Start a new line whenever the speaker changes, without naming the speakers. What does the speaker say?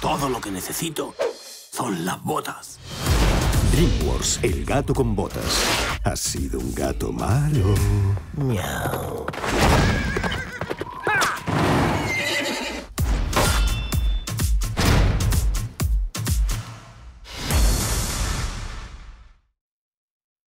Todo lo que necesito son las botas.
DreamWorks, el gato con botas. Has sido un gato malo.